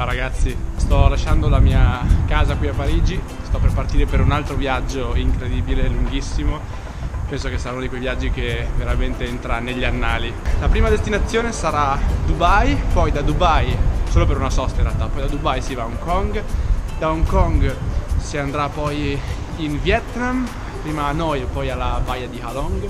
Ciao ragazzi, sto lasciando la mia casa qui a Parigi, sto per partire per un altro viaggio incredibile, lunghissimo. Penso che sarà uno di quei viaggi che veramente entra negli annali. La prima destinazione sarà Dubai, poi da Dubai, solo per una sosta in realtà, poi da Dubai si va a Hong Kong, da Hong Kong si andrà poi in Vietnam, prima a Hanoi e poi alla baia di Halong,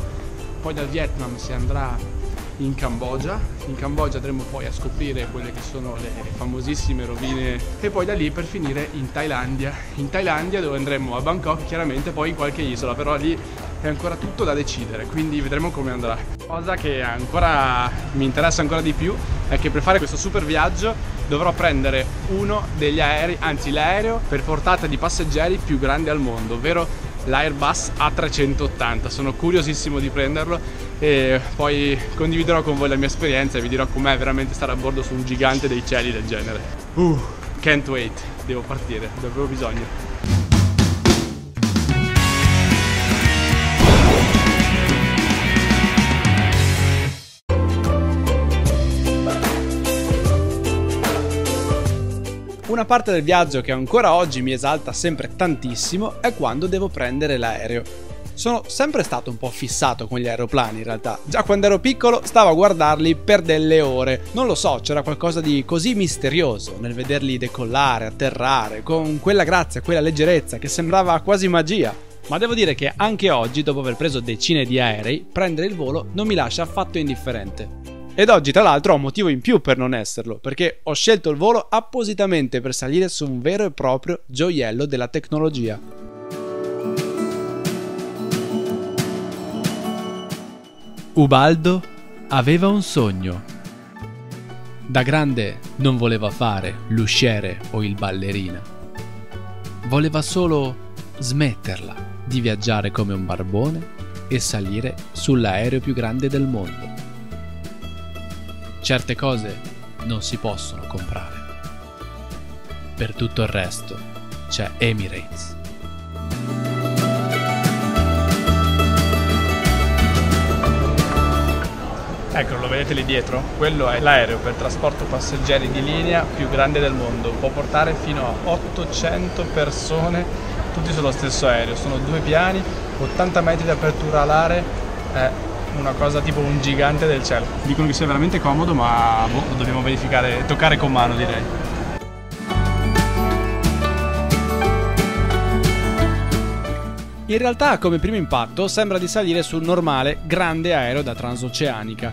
poi dal Vietnam si andrà in Cambogia. In Cambogia andremo poi a scoprire quelle che sono le famosissime rovine e poi da lì per finire in Thailandia. In Thailandia dove andremo a Bangkok, chiaramente poi in qualche isola, però lì è ancora tutto da decidere, quindi vedremo come andrà. Cosa che ancora mi interessa ancora di più è che per fare questo super viaggio dovrò prendere uno degli aerei, anzi l'aereo per portata di passeggeri più grande al mondo, ovvero l'Airbus A380. Sono curiosissimo di prenderlo e poi condividerò con voi la mia esperienza e vi dirò com'è veramente stare a bordo su un gigante dei cieli del genere. Uh, can't wait, devo partire, ne avevo bisogno. Una parte del viaggio che ancora oggi mi esalta sempre tantissimo è quando devo prendere l'aereo. Sono sempre stato un po' fissato con gli aeroplani in realtà. Già quando ero piccolo stavo a guardarli per delle ore. Non lo so, c'era qualcosa di così misterioso nel vederli decollare, atterrare, con quella grazia, quella leggerezza che sembrava quasi magia. Ma devo dire che anche oggi, dopo aver preso decine di aerei, prendere il volo non mi lascia affatto indifferente. Ed oggi tra l'altro ho un motivo in più per non esserlo, perché ho scelto il volo appositamente per salire su un vero e proprio gioiello della tecnologia. Ubaldo aveva un sogno. Da grande non voleva fare l'usciere o il ballerina. Voleva solo smetterla di viaggiare come un barbone e salire sull'aereo più grande del mondo. Certe cose non si possono comprare. Per tutto il resto c'è Emirates. Ecco, lo vedete lì dietro? Quello è l'aereo per trasporto passeggeri di linea più grande del mondo. Può portare fino a 800 persone tutti sullo stesso aereo. Sono due piani, 80 metri di apertura alare. È una cosa tipo un gigante del cielo. Dicono che sia veramente comodo, ma boh, lo dobbiamo verificare, toccare con mano direi. In realtà, come primo impatto, sembra di salire sul normale grande aereo da transoceanica.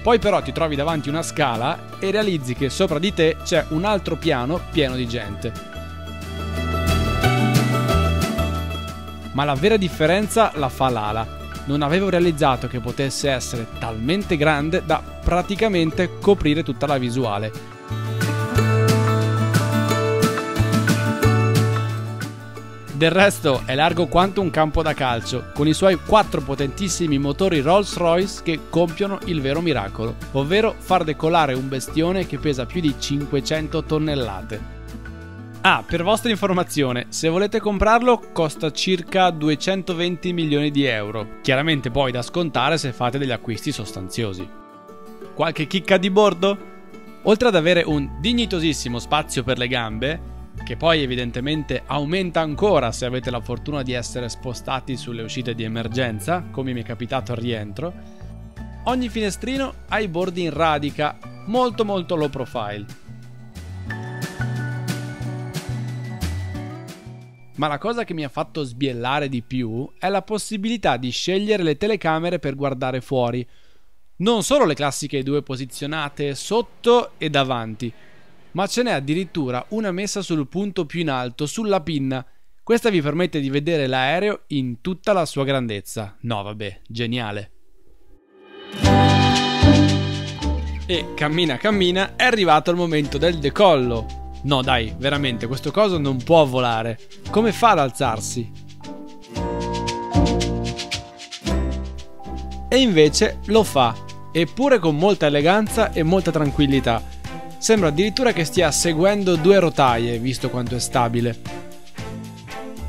Poi però ti trovi davanti una scala e realizzi che sopra di te c'è un altro piano pieno di gente. Ma la vera differenza la fa l'ala non avevo realizzato che potesse essere talmente grande da praticamente coprire tutta la visuale. Del resto è largo quanto un campo da calcio, con i suoi quattro potentissimi motori Rolls-Royce che compiono il vero miracolo, ovvero far decolare un bestione che pesa più di 500 tonnellate. Ah, per vostra informazione, se volete comprarlo costa circa 220 milioni di euro, chiaramente poi da scontare se fate degli acquisti sostanziosi. Qualche chicca di bordo? Oltre ad avere un dignitosissimo spazio per le gambe, che poi evidentemente aumenta ancora se avete la fortuna di essere spostati sulle uscite di emergenza, come mi è capitato al rientro, ogni finestrino ha i bordi in radica, molto molto low profile Ma la cosa che mi ha fatto sbiellare di più è la possibilità di scegliere le telecamere per guardare fuori. Non solo le classiche due posizionate sotto e davanti, ma ce n'è addirittura una messa sul punto più in alto, sulla pinna. Questa vi permette di vedere l'aereo in tutta la sua grandezza. No, vabbè, geniale. E cammina cammina, è arrivato il momento del decollo. No dai, veramente, questo coso non può volare. Come fa ad alzarsi? E invece lo fa, eppure con molta eleganza e molta tranquillità. Sembra addirittura che stia seguendo due rotaie, visto quanto è stabile.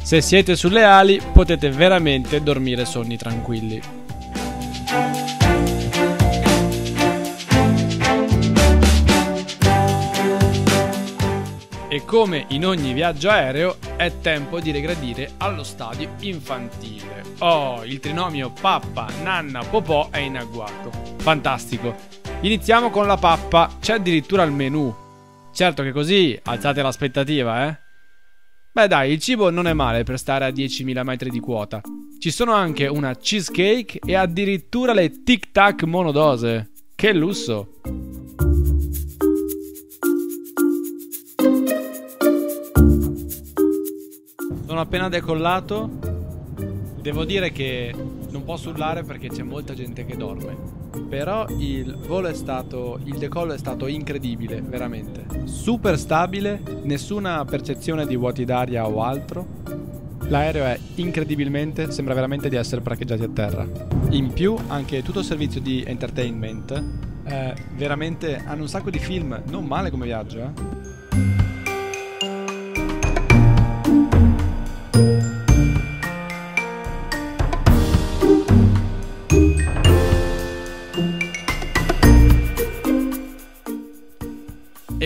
Se siete sulle ali potete veramente dormire sonni tranquilli. Come in ogni viaggio aereo, è tempo di regredire allo stadio infantile. Oh, il trinomio pappa, nanna, popò è in agguato. Fantastico. Iniziamo con la pappa, c'è addirittura il menù. Certo che così alzate l'aspettativa, eh? Beh dai, il cibo non è male per stare a 10.000 metri di quota. Ci sono anche una cheesecake e addirittura le tic tac monodose. Che lusso! Sono appena decollato. Devo dire che non posso urlare perché c'è molta gente che dorme. Però il volo è stato. Il decollo è stato incredibile, veramente. Super stabile, nessuna percezione di vuoti d'aria o altro. L'aereo è incredibilmente, sembra veramente di essere parcheggiati a terra. In più, anche tutto il servizio di entertainment. Eh, veramente hanno un sacco di film, non male come viaggio, eh.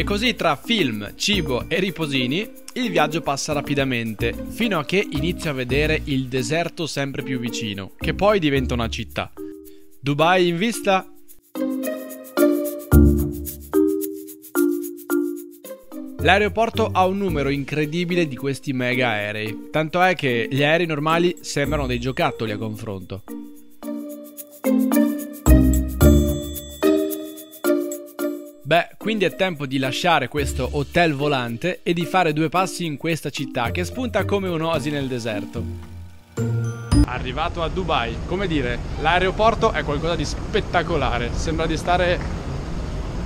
Così tra film, cibo e riposini il viaggio passa rapidamente, fino a che inizio a vedere il deserto sempre più vicino, che poi diventa una città. Dubai in vista? L'aeroporto ha un numero incredibile di questi mega aerei, tanto è che gli aerei normali sembrano dei giocattoli a confronto. Beh, quindi è tempo di lasciare questo hotel volante e di fare due passi in questa città che spunta come un'oasi nel deserto. Arrivato a Dubai, come dire, l'aeroporto è qualcosa di spettacolare, sembra di stare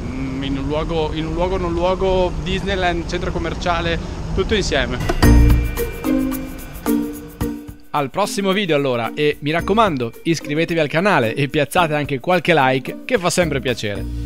mm, in un luogo, in un luogo, in un luogo Disneyland, centro commerciale, tutto insieme. Al prossimo video allora e mi raccomando iscrivetevi al canale e piazzate anche qualche like che fa sempre piacere.